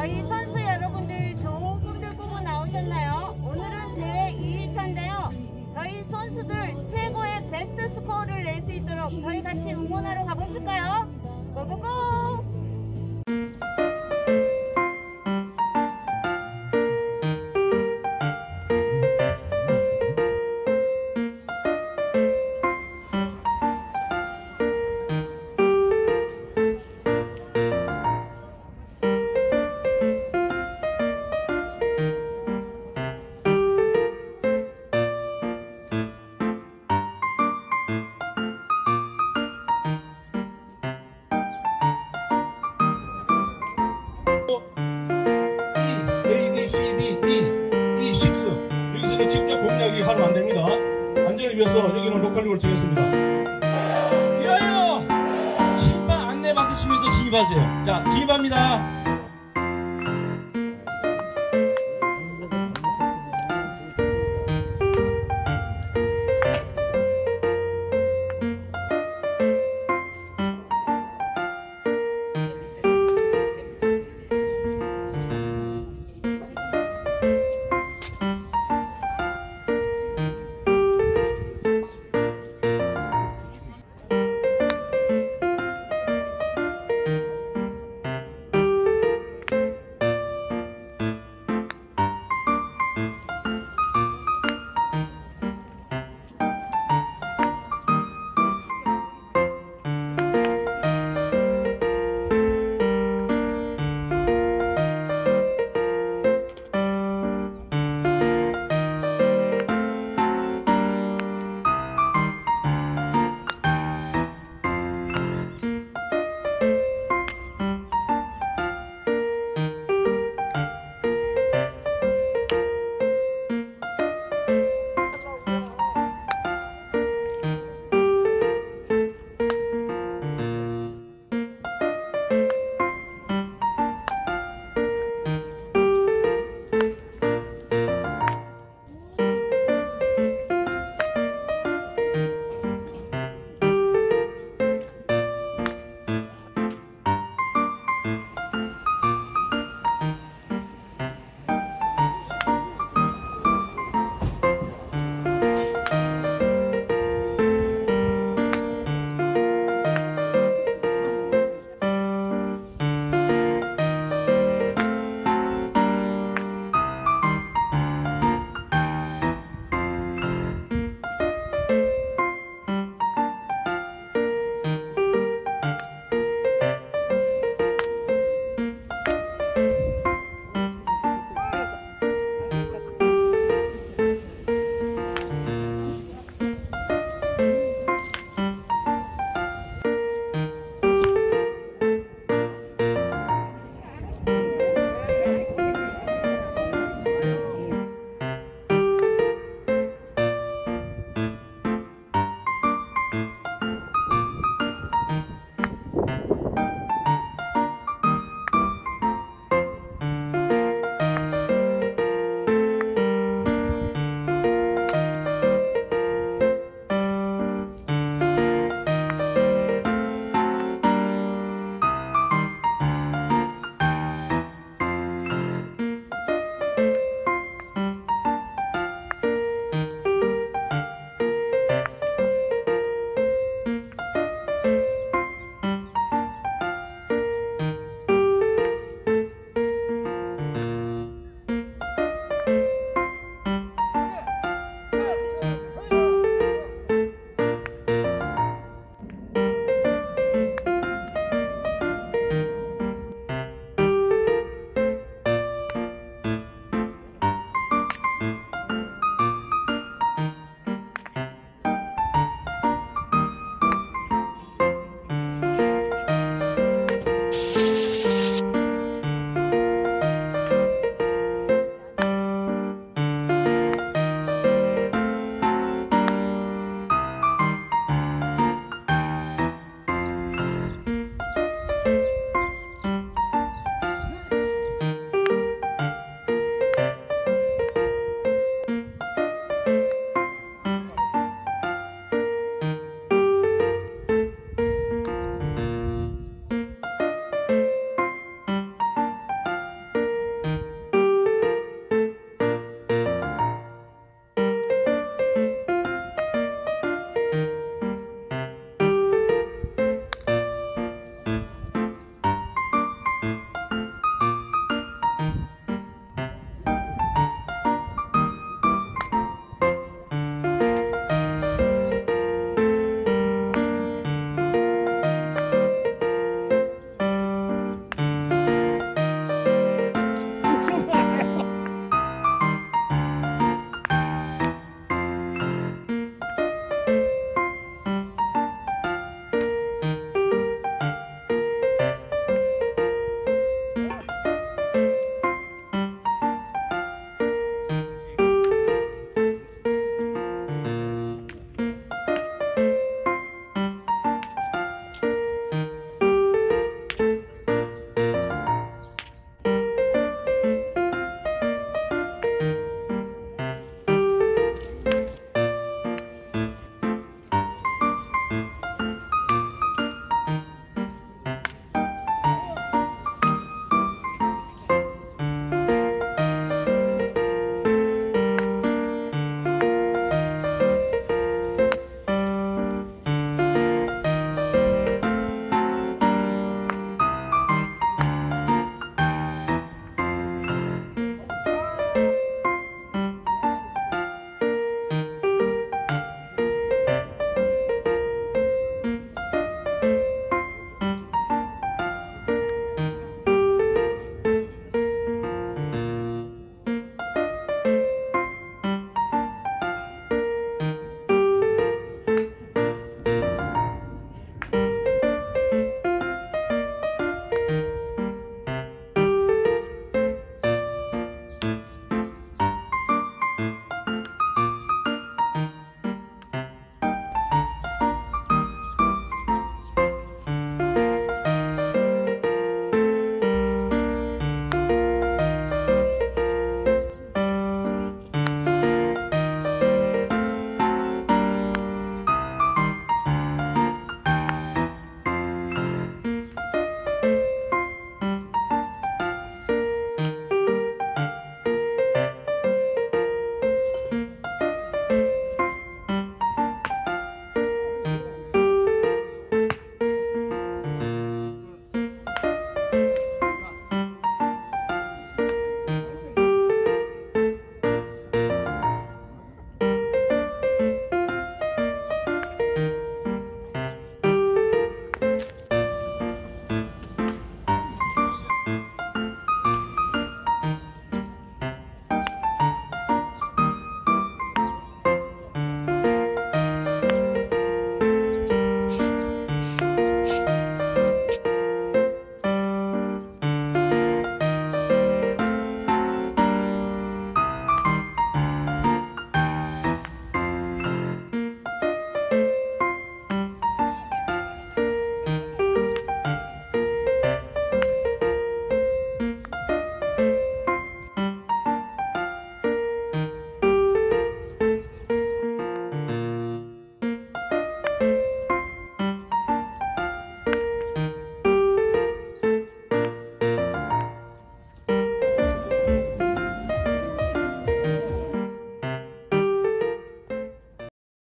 저희 선수 여러분들 좋은 꿈들 꾸고 나오셨나요? 오늘은 대회 2일차인데요. 저희 선수들 최고의 베스트 스코어를 낼 수 있도록 저희 같이 응원하러 가보실까요? 고고고! 직접 공략이 하면 안 됩니다. 안전을 위해서 여기는 로컬룩을 정했습니다. 위하여 신발 안내 받으시면서 진입하세요. 자, 진입합니다.